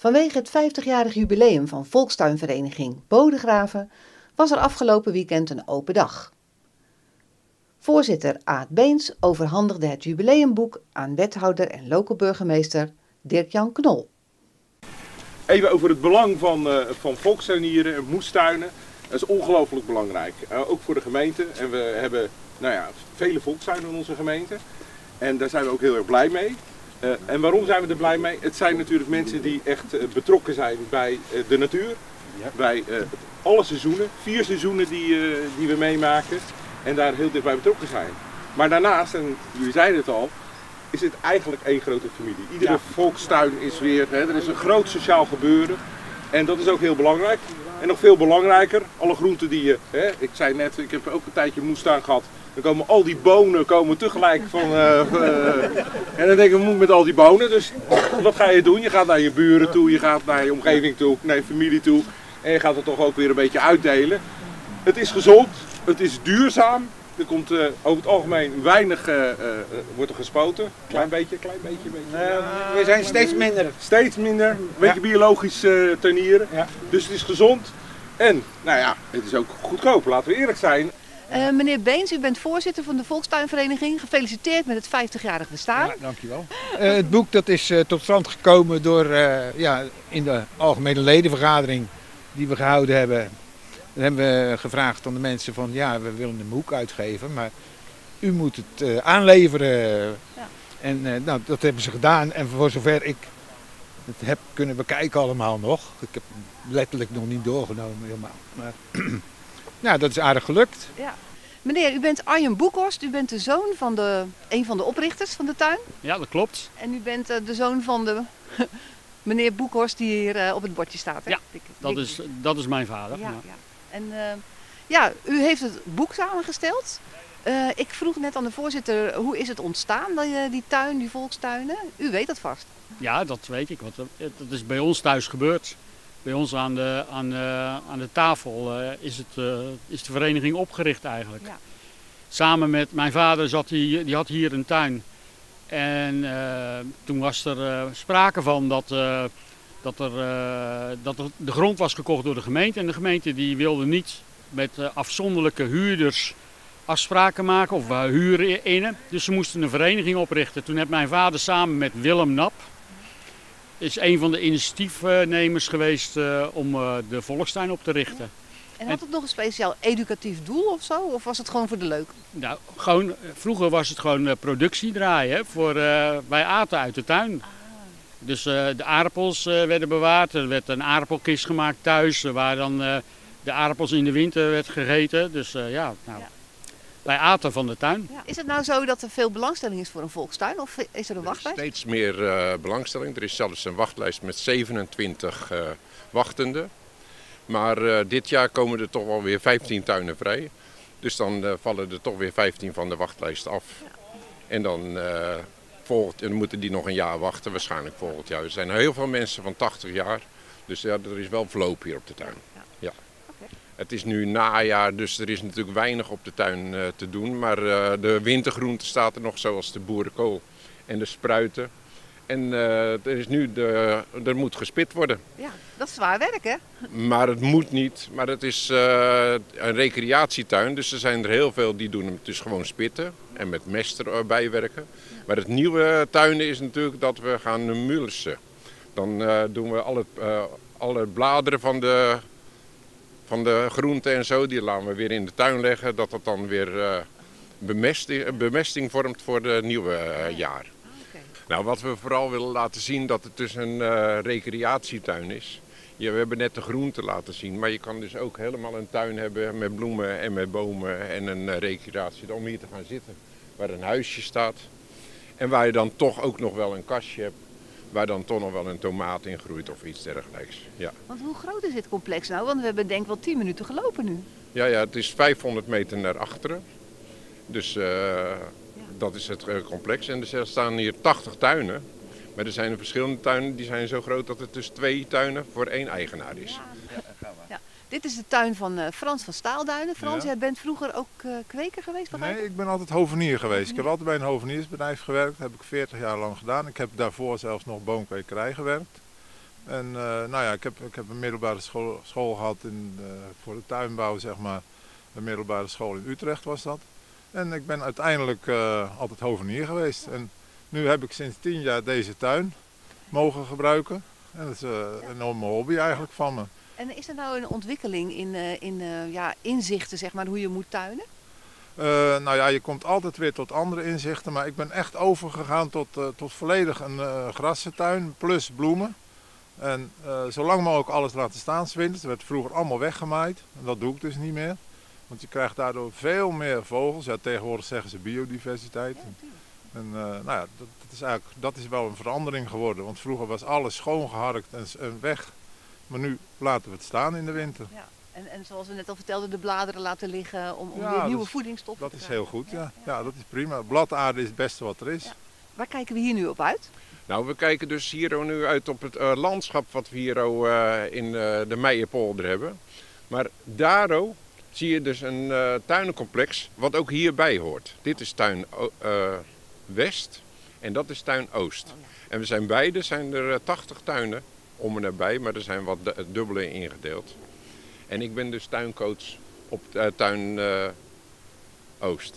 Vanwege het 50-jarig jubileum van Volkstuinvereniging Bodegraven was er afgelopen weekend een open dag. Voorzitter Aad Beens overhandigde het jubileumboek aan wethouder en lokale burgemeester Dirk-Jan Knol. Even over het belang van, uh, van volkstuinieren en moestuinen. Dat is ongelooflijk belangrijk, uh, ook voor de gemeente. En we hebben nou ja, vele volkstuinen in onze gemeente. En daar zijn we ook heel erg blij mee. Uh, en waarom zijn we er blij mee? Het zijn natuurlijk mensen die echt uh, betrokken zijn bij uh, de natuur. Ja. Bij alle seizoenen, vier seizoenen die, die we meemaken. En daar heel dicht bij betrokken zijn. Maar daarnaast, en jullie zeiden het al, is het eigenlijk één grote familie. Iedere ja. volkstuin is weer, hè, er is een groot sociaal gebeuren. En dat is ook heel belangrijk. En nog veel belangrijker, alle groenten die je, hè, ik zei net, ik heb ook een tijdje moestuin gehad. Dan komen al die bonen komen tegelijk van. Uh, uh, en dan denk ik, wat moet ik met al die bonen? Dus wat ga je doen? Je gaat naar je buren toe, je gaat naar je omgeving toe, naar je familie toe. En je gaat het toch ook weer een beetje uitdelen. Het is gezond, het is duurzaam. Er komt uh, over het algemeen weinig wordt er gespoten. Klein beetje, klein beetje. beetje. We zijn steeds minder. Steeds minder. Een beetje ja. biologisch tuinieren. Ja. Dus het is gezond. En, nou ja, het is ook goedkoop, laten we eerlijk zijn. Uh, meneer Beens, u bent voorzitter van de Volkstuinvereniging. Gefeliciteerd met het 50-jarig bestaan. Ja, dankjewel. Uh, het boek dat is uh, tot stand gekomen door, ja, in de algemene ledenvergadering die we gehouden hebben. Dan hebben we gevraagd aan de mensen van, ja, we willen een boek uitgeven, maar u moet het aanleveren. Ja. En nou, dat hebben ze gedaan. En voor zover ik het heb kunnen bekijken allemaal nog. Ik heb letterlijk nog niet doorgenomen helemaal. Maar Nou, dat is aardig gelukt. Ja. Meneer, u bent Arjen Boekhorst. U bent de zoon van de, een van de oprichters van de tuin. Ja, dat klopt. En u bent uh, de zoon van de meneer Boekhorst die hier uh, op het bordje staat. Hè? Ja, dat is, dat is mijn vader. Ja, ja. En uh, ja, u heeft het boek samengesteld. ik vroeg net aan de voorzitter, hoe is het ontstaan, die, die tuin, die volkstuinen? U weet dat vast. Ja, dat weet ik. Want dat is bij ons thuis gebeurd. Bij ons aan de, aan de, aan de tafel uh, is, het, uh, is de vereniging opgericht eigenlijk. Ja. Samen met mijn vader zat hij, die had hier een tuin. En toen was er sprake van dat, dat, er, dat er de grond was gekocht door de gemeente. En de gemeente die wilde niet met afzonderlijke huurders afspraken maken of huren in. Dus ze moesten een vereniging oprichten. Toen heeft mijn vader samen met Willem Nap, is een van de initiatiefnemers geweest uh, om uh, de Volkstuin op te richten. En had het nog een speciaal educatief doel of zo? Of was het gewoon voor de leuk? Nou, gewoon, vroeger was het gewoon uh, productie draaien. Voor, wij aten uit de tuin. Ah. Dus de aardappels werden bewaard. Er werd een aardappelkist gemaakt thuis. Waar dan de aardappels in de winter werd gegeten. Dus ja, nou, ja. Wij aten van de tuin. Ja. Is het nou zo dat er veel belangstelling is voor een volkstuin of is er een wachtlijst? Er is steeds meer uh, belangstelling. Er is zelfs een wachtlijst met 27 uh, wachtenden. Maar uh, dit jaar komen er toch wel weer 15 tuinen vrij. Dus dan vallen er toch weer 15 van de wachtlijst af. Ja. En dan, volgend, dan moeten die nog een jaar wachten, waarschijnlijk volgend jaar. Er zijn heel veel mensen van 80 jaar. Dus ja, er is wel verloop hier op de tuin. Het is nu najaar, dus er is natuurlijk weinig op de tuin uh, te doen. Maar uh, de wintergroente staat er nog, zoals de boerenkool en de spruiten. En uh, er, is nu de, er moet gespit worden. Ja, dat is zwaar werk hè? Maar het moet niet. Maar het is een recreatietuin, dus er zijn er heel veel die doen het dus gewoon spitten. En met mest erbij werken. Maar het nieuwe tuinen is natuurlijk dat we gaan mulsen. Dan doen we alle, alle bladeren van de van de groenten en zo, die laten we weer in de tuin leggen. Dat dat dan weer uh, bemesting, bemesting, vormt voor het nieuwe uh, jaar. Okay. Nou, wat we vooral willen laten zien, dat het dus een uh, recreatietuin is. Ja, we hebben net de groenten laten zien, maar je kan dus ook helemaal een tuin hebben met bloemen en met bomen en een recreatie om hier te gaan zitten. Waar een huisje staat en waar je dan toch ook nog wel een kastje hebt waar dan toch nog wel een tomaat in groeit of iets dergelijks. Ja. Want hoe groot is dit complex nou? Want we hebben denk ik wel 10 minuten gelopen nu. Ja, ja het is 500 meter naar achteren. Dus uh, ja. dat is het uh, complex. En er staan hier 80 tuinen. Maar er zijn verschillende tuinen die zijn zo groot dat het dus twee tuinen voor één eigenaar is. Ja. Dit is de tuin van uh, Frans van Staalduinen. Frans, jij bent vroeger ook uh, kweker geweest? Nee, ik ben altijd hovenier geweest. Ik heb altijd bij een hoveniersbedrijf gewerkt. Dat heb ik 40 jaar lang gedaan. Ik heb daarvoor zelfs nog boomkwekerij gewerkt. En uh, nou ja, ik heb, ik heb een middelbare school, school gehad in, voor de tuinbouw, zeg maar. Een middelbare school in Utrecht was dat. En ik ben uiteindelijk altijd hovenier geweest. En nu heb ik sinds tien jaar deze tuin mogen gebruiken. En dat is een enorme hobby eigenlijk van me. En is er nou een ontwikkeling in, in ja, inzichten, zeg maar, hoe je moet tuinen? Uh, nou ja, je komt altijd weer tot andere inzichten, maar ik ben echt overgegaan tot, uh, tot volledig een uh, grassentuin plus bloemen. En zolang mogelijk alles laten staan, zwinters. Het werd vroeger allemaal weggemaaid. En dat doe ik dus niet meer. Want je krijgt daardoor veel meer vogels. Ja, tegenwoordig zeggen ze biodiversiteit. Ja, en nou ja, dat, dat, is eigenlijk, dat is wel een verandering geworden. Want vroeger was alles schoongeharkt en, en weg. Maar nu laten we het staan in de winter. Ja. En, en zoals we net al vertelden, de bladeren laten liggen om, om ja, weer nieuwe dat voedingsstoffen dat te is krijgen. heel goed, ja. ja. dat is prima. Bladaarde is het beste wat er is. Ja. Waar kijken we hier nu op uit? Nou, we kijken dus hier nu uit op het uh, landschap wat we hier uh, in uh, de Meijerpolder hebben. Maar daar zie je dus een tuinencomplex wat ook hierbij hoort. Dit is tuin West en dat is tuin Oost. Oh, en we zijn beide, zijn er 80 tuinen om en nabij, maar er zijn wat dubbele ingedeeld. En ik ben dus tuincoach op tuin uh, Oost.